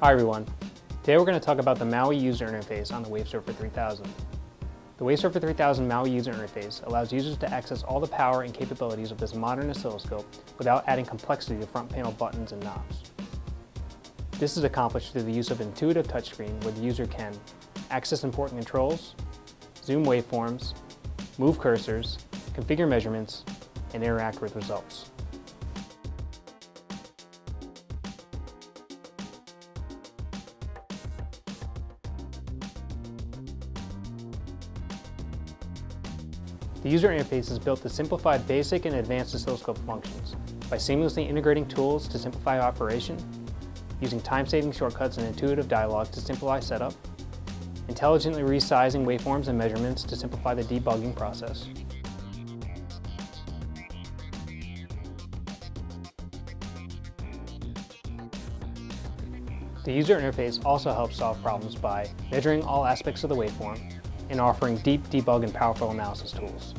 Hi everyone. Today we're going to talk about the MAUI user interface on the WaveSurfer 3000. The WaveSurfer 3000 MAUI user interface allows users to access all the power and capabilities of this modern oscilloscope without adding complexity to front panel buttons and knobs. This is accomplished through the use of intuitive touchscreen where the user can access important controls, zoom waveforms, move cursors, configure measurements, and interact with results. The user interface is built to simplify basic and advanced oscilloscope functions by seamlessly integrating tools to simplify operation, using time-saving shortcuts and intuitive dialog to simplify setup, intelligently resizing waveforms and measurements to simplify the debugging process, The user interface also helps solve problems by measuring all aspects of the waveform, and offering deep debug and powerful analysis tools.